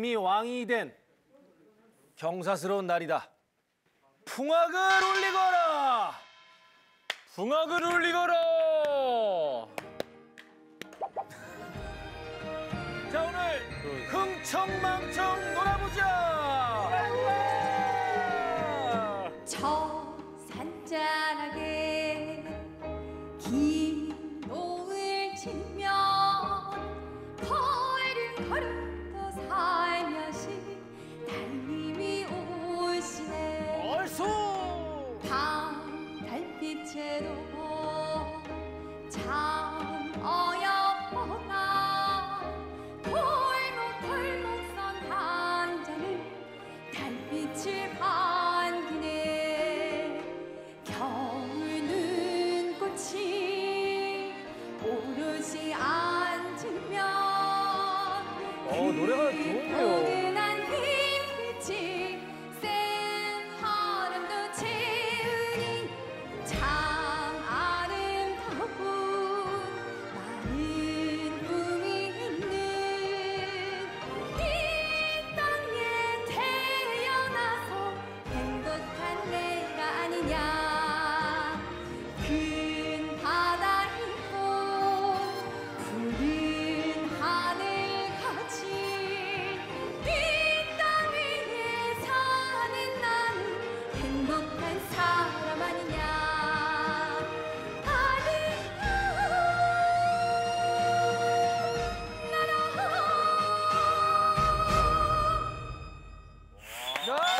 이미 왕이 된 경사스러운 날이다. 풍악을 울리거라! 풍악을 울리거라! 자, 오늘 흥청망청 놀아보자! 저 산잔하게 긴 노을 진 제도 참 어여쁘나 골목골목 선 한잔을 달빛을 반기네. 겨울 눈꽃이 오르지 않으면 어 노래가 좋은데요. 자!